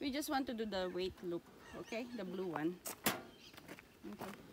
We just want to do the weight loop, okay? The blue one. Okay.